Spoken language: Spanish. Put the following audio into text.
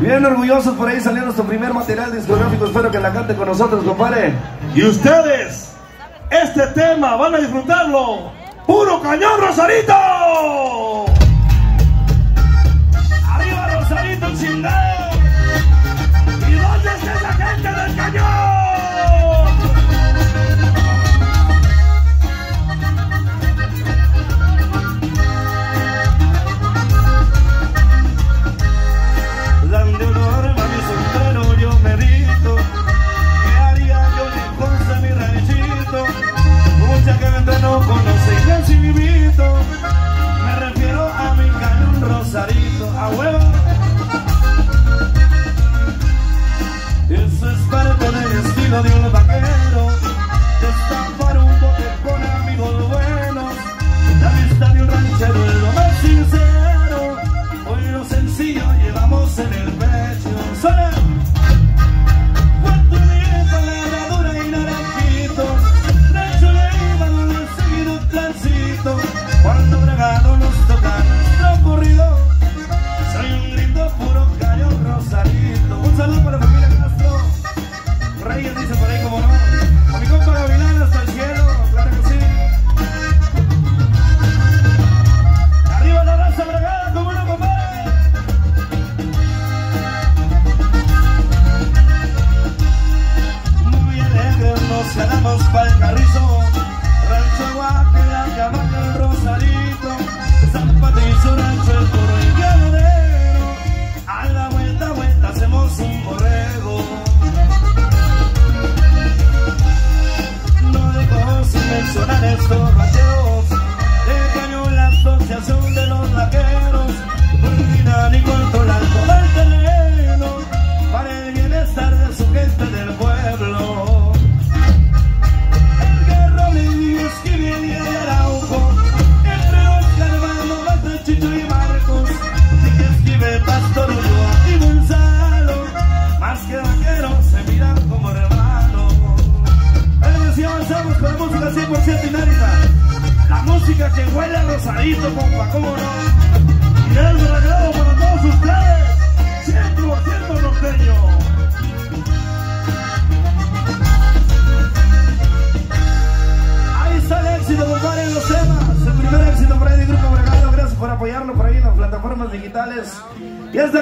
Bien orgullosos por ahí salió nuestro primer material discográfico. Espero que la cante con nosotros, compadre. Y ustedes, este tema van a disfrutarlo. ¡Puro cañón, Rosarito! No conoces el invito. Chavaca, la chavaca, el Rosalito, San Patricio, Rancho, el 100% inédita. La música que huele a rosadito, compa, cómo no. Y de un regalo para todos ustedes, 100% norteño. Ahí está el éxito, compadre, en los temas. El primer éxito por ahí Grupo Bregado. Gracias por apoyarlo por ahí en las plataformas digitales. Y esta